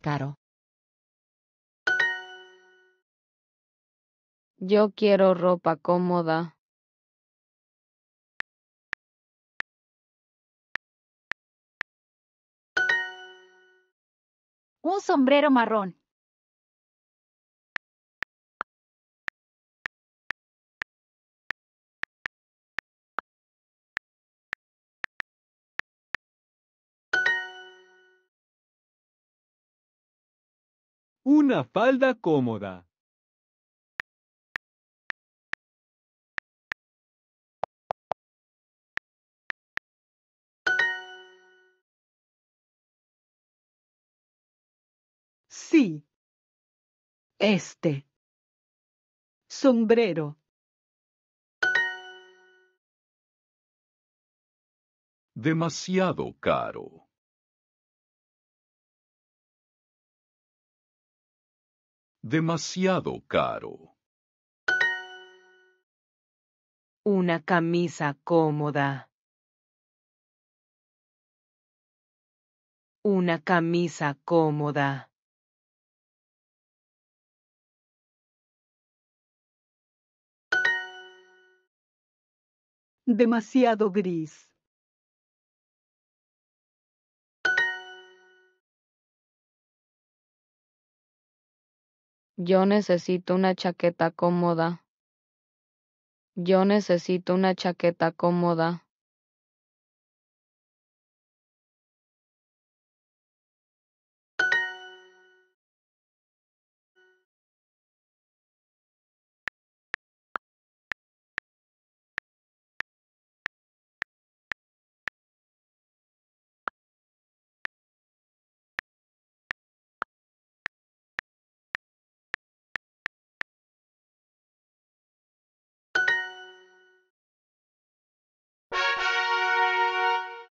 caro. Yo quiero ropa cómoda. Un sombrero marrón. Una falda cómoda. Sí. Este. Sombrero. Demasiado caro. Demasiado caro. Una camisa cómoda. Una camisa cómoda. Demasiado gris. Yo necesito una chaqueta cómoda. Yo necesito una chaqueta cómoda.